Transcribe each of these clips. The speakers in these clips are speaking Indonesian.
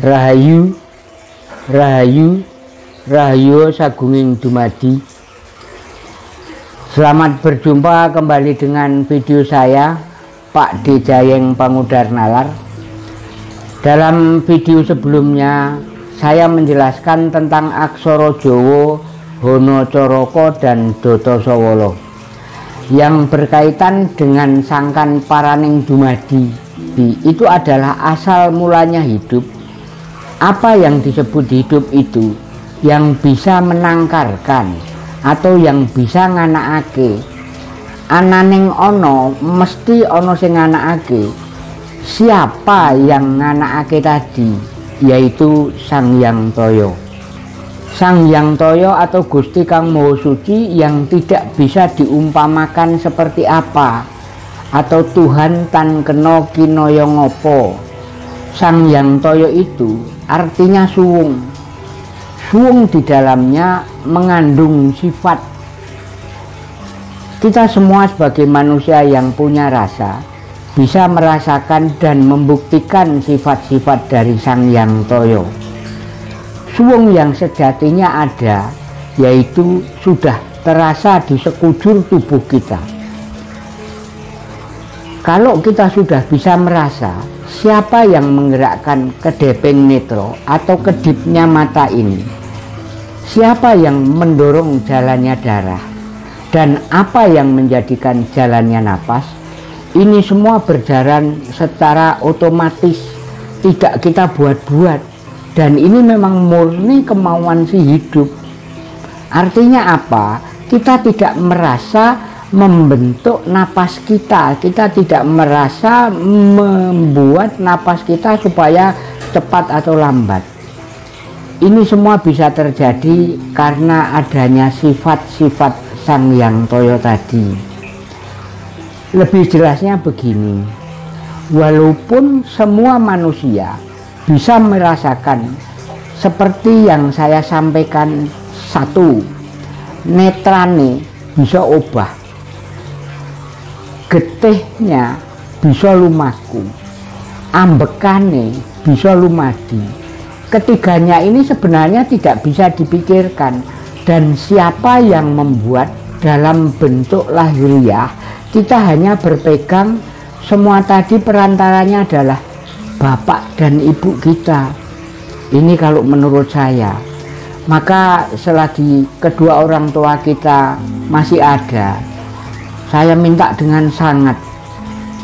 Rahayu Rahayu Rahayu Sagunging Dumadi. Selamat berjumpa kembali dengan video saya Pak Dejayeng Pangudar Nalar. Dalam video sebelumnya saya menjelaskan tentang Aksoro Jowo, Hono Coroko dan Doto Sowolo yang berkaitan dengan sangkan paraning dumadi. Itu adalah asal mulanya hidup apa yang disebut hidup itu? Yang bisa menangkarkan atau yang bisa nganakake? Ananing ono mesti ono sing nganakake. Siapa yang nganakake tadi? Yaitu Sang Yang Toyo. Sang Yang Toyo atau Gusti Kang Moho Suci yang tidak bisa diumpamakan seperti apa? Atau Tuhan tan keno kinoyo ngopo. Sang Yang Toyo itu artinya suwung. Suwung di dalamnya mengandung sifat. Kita semua sebagai manusia yang punya rasa, bisa merasakan dan membuktikan sifat-sifat dari Sang Yang Toyo. Suwung yang sejatinya ada, yaitu sudah terasa di sekujur tubuh kita. Kalau kita sudah bisa merasa siapa yang menggerakkan kedeping netro atau kedipnya mata ini, siapa yang mendorong jalannya darah, dan apa yang menjadikan jalannya napas, ini semua berjalan secara otomatis tidak kita buat-buat. Dan ini memang murni kemauan si hidup. Artinya apa? Kita tidak merasa membentuk napas kita. Kita tidak merasa membuat napas kita supaya cepat atau lambat. Ini semua bisa terjadi karena adanya sifat-sifat sang yang toyo tadi. Lebih jelasnya begini, walaupun semua manusia bisa merasakan seperti yang saya sampaikan satu, netrane bisa obah, getihnya bisa lumaku, ambekane bisa lumadi. Ketiganya ini sebenarnya tidak bisa dipikirkan. Dan siapa yang membuat dalam bentuk lahiriah kita hanya berpegang semua tadi perantaranya adalah bapak dan ibu kita. Ini kalau menurut saya. Maka selagi kedua orang tua kita masih ada saya minta dengan sangat.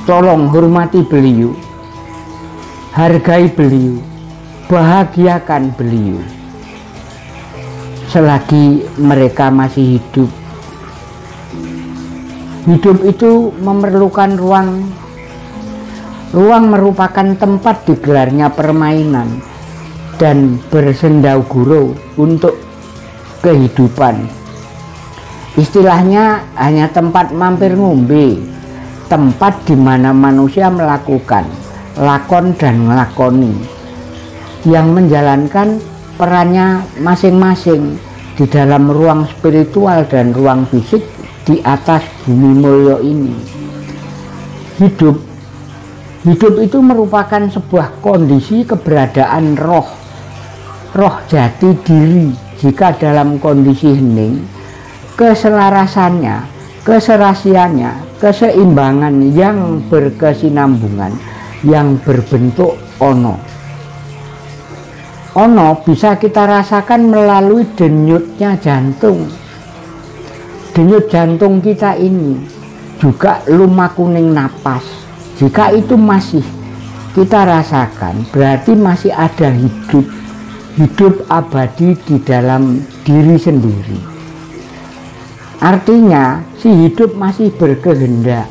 Tolong hormati beliau. Hargai beliau. Bahagiakan beliau. Selagi mereka masih hidup. Hidup itu memerlukan ruang. Ruang merupakan tempat digelarnya permainan dan bersendau guru untuk kehidupan. Istilahnya hanya tempat mampir ngombe, tempat di mana manusia melakukan lakon dan ngelakoni yang menjalankan perannya masing-masing di dalam ruang spiritual dan ruang fisik di atas bumi mulya ini. Hidup hidup itu merupakan sebuah kondisi keberadaan roh. Roh jati diri jika dalam kondisi hening, keselarasannya, keserasiannya, keseimbangan yang berkesinambungan yang berbentuk ono. Ono bisa kita rasakan melalui denyutnya jantung. Denyut jantung kita ini juga lumak kuning napas. Jika itu masih kita rasakan berarti masih ada hidup hidup abadi di dalam diri sendiri artinya si hidup masih berkehendak.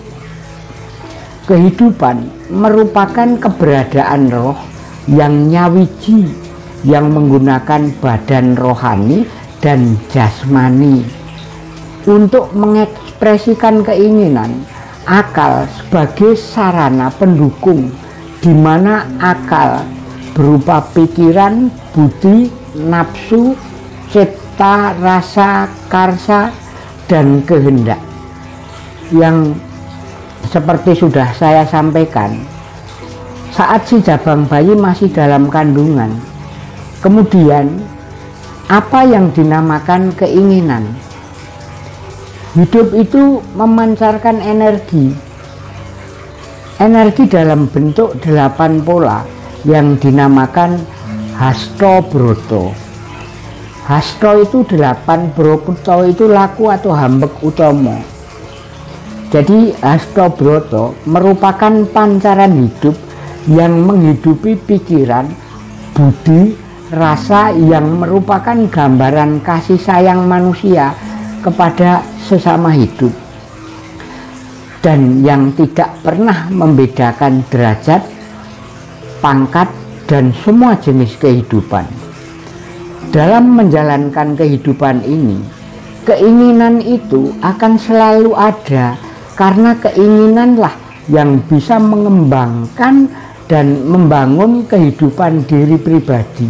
Kehidupan merupakan keberadaan roh yang nyawiji yang menggunakan badan rohani dan jasmani. Untuk mengekspresikan keinginan akal sebagai sarana pendukung di mana akal berupa pikiran, budi, nafsu, cipta, rasa, karsa, dan kehendak yang seperti sudah saya sampaikan saat si jabang bayi masih dalam kandungan. Kemudian, apa yang dinamakan keinginan? Hidup itu memancarkan energi. Energi dalam bentuk delapan pola yang dinamakan Hasto Broto. Hasto itu delapan, Broto itu laku atau hambek utomo. Jadi Hasto Broto merupakan pancaran hidup yang menghidupi pikiran, budi, rasa yang merupakan gambaran kasih sayang manusia kepada sesama hidup dan yang tidak pernah membedakan derajat, pangkat, dan semua jenis kehidupan. Dalam menjalankan kehidupan ini, keinginan itu akan selalu ada karena keinginanlah yang bisa mengembangkan dan membangun kehidupan diri pribadi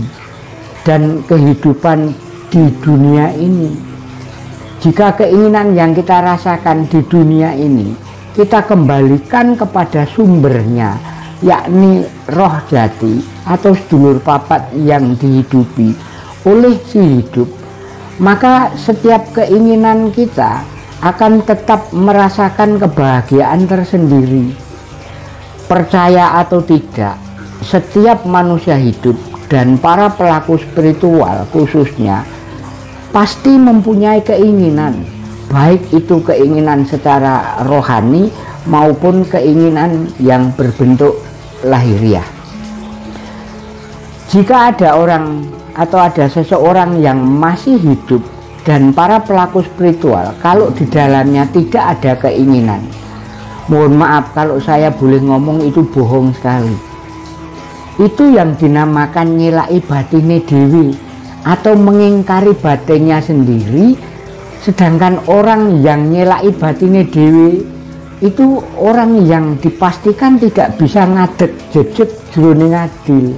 dan kehidupan di dunia ini. Jika keinginan yang kita rasakan di dunia ini kita kembalikan kepada sumbernya, yakni roh jati atau sedulur papat yang dihidupi oleh si hidup, maka setiap keinginan kita akan tetap merasakan kebahagiaan tersendiri percaya atau tidak, setiap manusia hidup dan para pelaku spiritual khususnya pasti mempunyai keinginan, baik itu keinginan secara rohani maupun keinginan yang berbentuk lahiriah. Jika ada orang atau ada seseorang yang masih hidup dan para pelaku spiritual, kalau di dalamnya tidak ada keinginan, mohon maaf kalau saya boleh ngomong itu bohong sekali. Itu yang dinamakan nyilai batine dewi atau mengingkari batinnya sendiri sedangkan orang yang nyilai batine dewi itu orang yang dipastikan tidak bisa ngadek jejet jroning adil.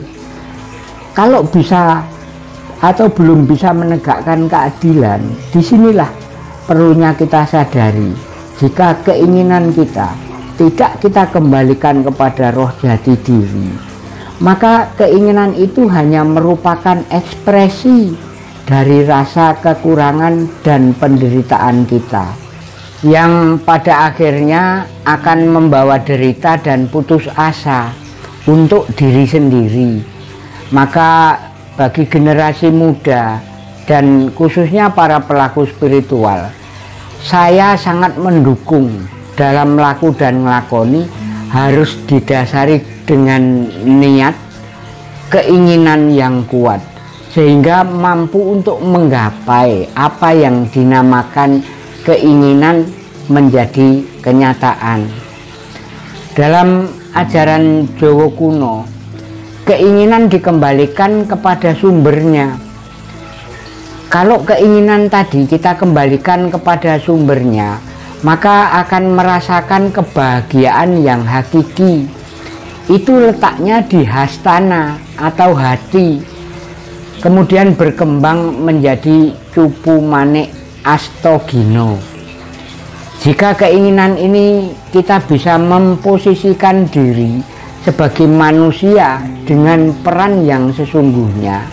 Kalau bisa atau belum bisa menegakkan keadilan di sinilah perlunya kita sadari jika keinginan kita tidak kita kembalikan kepada roh jati diri, maka keinginan itu hanya merupakan ekspresi dari rasa kekurangan dan penderitaan kita yang pada akhirnya akan membawa derita dan putus asa untuk diri sendiri. Maka bagi generasi muda dan khususnya para pelaku spiritual, saya sangat mendukung dalam melaku dan ngelakoni harus didasari dengan niat keinginan yang kuat sehingga mampu untuk menggapai apa yang dinamakan keinginan menjadi kenyataan. Dalam ajaran Jawa kuno keinginan dikembalikan kepada sumbernya kalau keinginan tadi kita kembalikan kepada sumbernya, maka akan merasakan kebahagiaan yang hakiki. Itu letaknya di hastana atau hati. Kemudian berkembang menjadi cupu manik astogino. Jika keinginan ini kita bisa memposisikan diri sebagai manusia dengan peran yang sesungguhnya,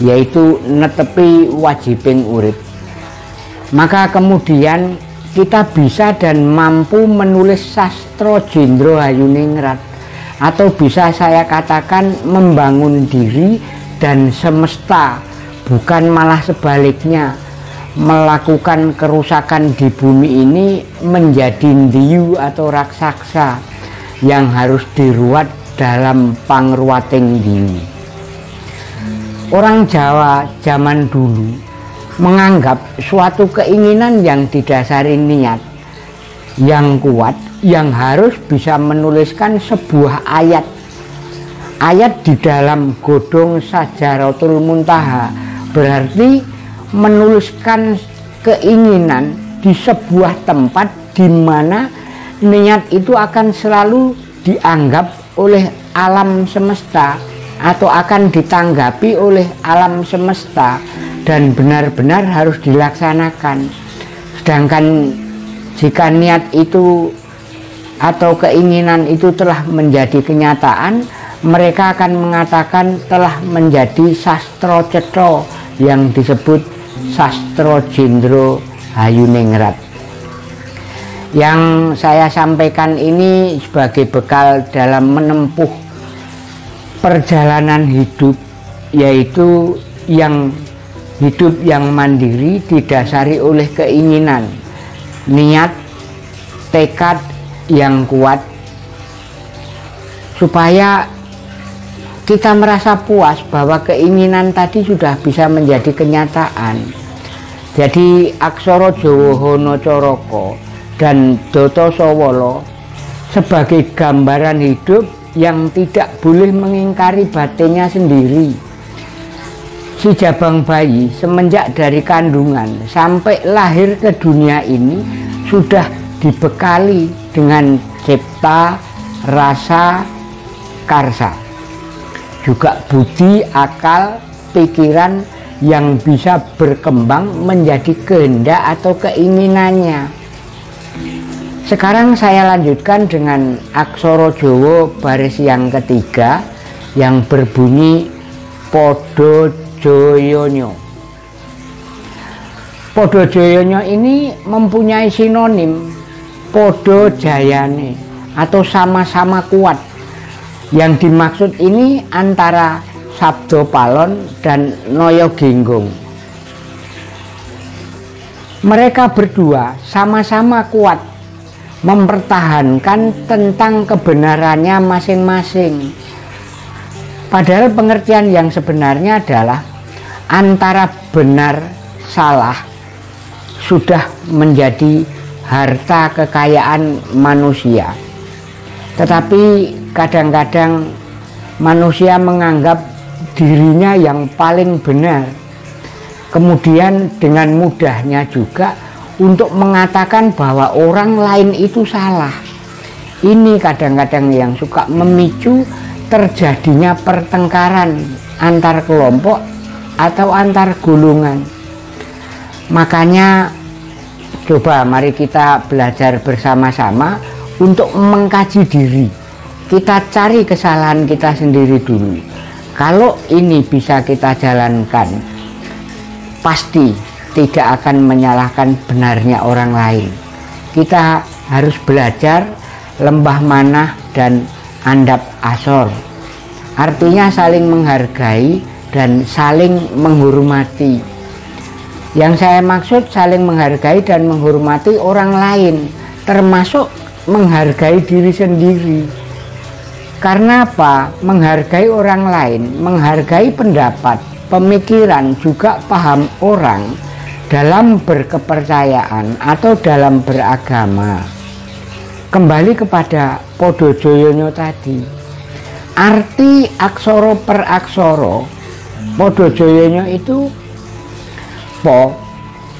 yaitu netepi wajibing urip. Maka kemudian kita bisa dan mampu menulis sastra Jendro Hayuningrat atau bisa saya katakan membangun diri dan semesta bukan malah sebaliknya melakukan kerusakan di bumi ini menjadi diu atau raksasa yang harus diruat dalam pangruating diu. Orang Jawa zaman dulu menganggap suatu keinginan yang didasari niat yang kuat yang harus bisa menuliskan sebuah ayat ayat di dalam godong sajaratul muntaha berarti menuliskan keinginan di sebuah tempat di mana niat itu akan selalu dianggap oleh alam semesta atau akan ditanggapi oleh alam semesta dan benar-benar harus dilaksanakan. Sedangkan jika niat itu atau keinginan itu telah menjadi kenyataan mereka akan mengatakan telah menjadi sastro cetro yang disebut sastro jendro hayuningrat yang saya sampaikan ini sebagai bekal dalam menempuh perjalanan hidup yaitu yang hidup yang mandiri didasari oleh keinginan, niat, tekad yang kuat supaya kita merasa puas bahwa keinginan tadi sudah bisa menjadi kenyataan. Jadi Aksara Jawa Hono Coroko dan Doto Sowolo sebagai gambaran hidup yang tidak boleh mengingkari batinnya sendiri si jabang bayi semenjak dari kandungan sampai lahir ke dunia ini sudah dibekali dengan cipta, rasa, karsa. Juga budi, akal, pikiran yang bisa berkembang menjadi kehendak atau keinginannya. Sekarang saya lanjutkan dengan aksoro Jowo baris yang ketiga yang berbunyi Podo Joyonyo. Podo Joyonyo ini mempunyai sinonim Podo Jayane atau sama-sama kuat. Yang dimaksud ini antara Sabdo Palon dan Noyo Ginggung. Mereka berdua sama-sama kuat mempertahankan tentang kebenarannya masing-masing Padahal pengertian yang sebenarnya adalah antara benar salah sudah menjadi harta kekayaan manusia. Tetapi kadang-kadang manusia menganggap dirinya yang paling benar. Kemudian dengan mudahnya juga untuk mengatakan bahwa orang lain itu salah. Ini kadang-kadang yang suka memicu terjadinya pertengkaran antar kelompok atau antar golongan. Makanya coba mari kita belajar bersama-sama untuk mengkaji diri. Kita cari kesalahan kita sendiri dulu. Kalau ini bisa kita jalankan, pasti tidak akan menyalahkan benarnya orang lain. Kita harus belajar lembah manah dan andap asor artinya saling menghargai dan saling menghormati yang saya maksud saling menghargai dan menghormati orang lain termasuk menghargai diri sendiri karena apa? menghargai orang lain menghargai pendapat pemikiran juga paham orang dalam berkepercayaan atau dalam beragama. Kembali kepada Podo Joyono tadi. Arti aksoro per aksoro Podo Joyono itu po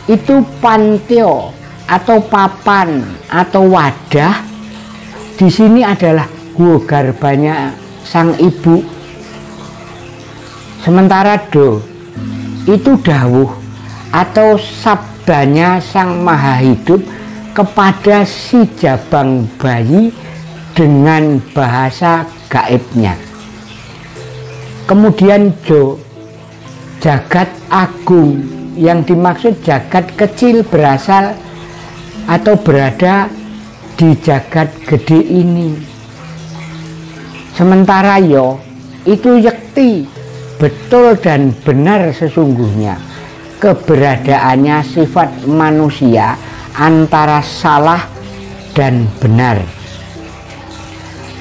itu pantio atau papan atau wadah. Di sini adalah gua garbanya sang ibu. Sementara do itu dawuh atau sabdanya sang maha hidup kepada si jabang bayi dengan bahasa gaibnya. Kemudian Jo, jagat agung yang dimaksud jagat kecil berasal atau berada di jagat gede ini. Sementara Yo itu yakti betul dan benar sesungguhnya keberadaannya sifat manusia antara salah dan benar.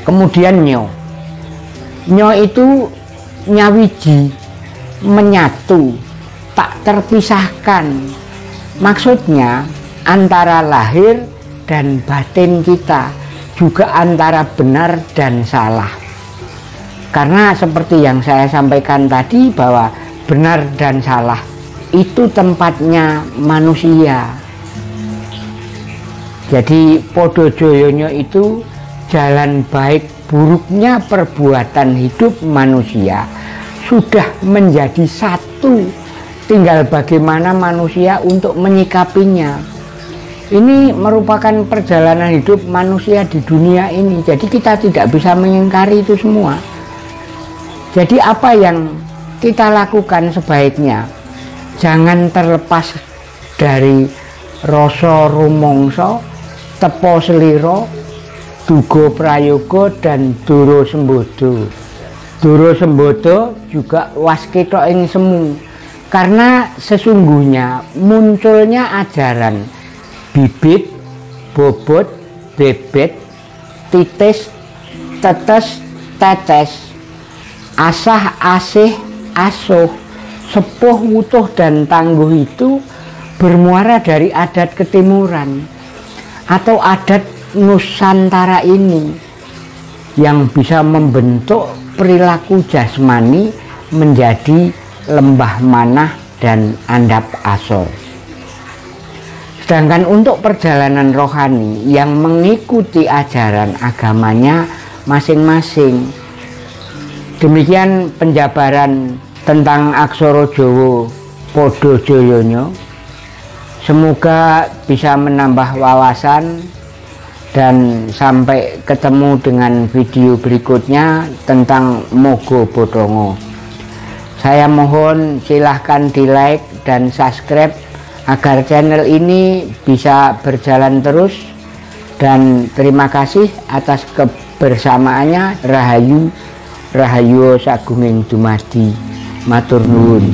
Kemudian nyo. Nyo itu nyawiji, menyatu, tak terpisahkan. Maksudnya antara lahir dan batin kita, juga antara benar dan salah. Karena seperti yang saya sampaikan tadi bahwa benar dan salah itu tempatnya manusia jadi podo joyonya itu jalan baik buruknya perbuatan hidup manusia sudah menjadi satu. Tinggal bagaimana manusia untuk menyikapinya. Ini merupakan perjalanan hidup manusia di dunia ini. Jadi kita tidak bisa mengingkari itu semua. Jadi apa yang kita lakukan sebaiknya jangan terlepas dari rasa rumongso, tepo seliro, dugo prayogo dan duro sembodo. Duro sembodo juga waskito ing semu karena sesungguhnya munculnya ajaran bibit, bobot, bebet, titis, tetes, tetes asah asih asuh sepuh wutuh dan tangguh itu bermuara dari adat ketimuran atau adat nusantara ini yang bisa membentuk perilaku jasmani menjadi lembah manah dan andap asor sedangkan untuk perjalanan rohani yang mengikuti ajaran agamanya masing-masing Demikian penjabaran tentang Aksoro Jowo Podo Joyono. Semoga bisa menambah wawasan dan sampai ketemu dengan video berikutnya tentang Mogo Bodongo. Saya mohon silahkan di like dan subscribe agar channel ini bisa berjalan terus dan terima kasih atas kebersamaannya Rahayu Rahayu sagunging dumadi Maturnuuri.